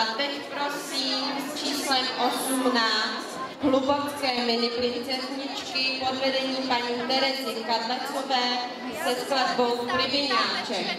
A teď prosím s číslem 18 hlubocké mini princezničky pod vedením paní Terezy Kadlecové se skladbou Krybiňáček.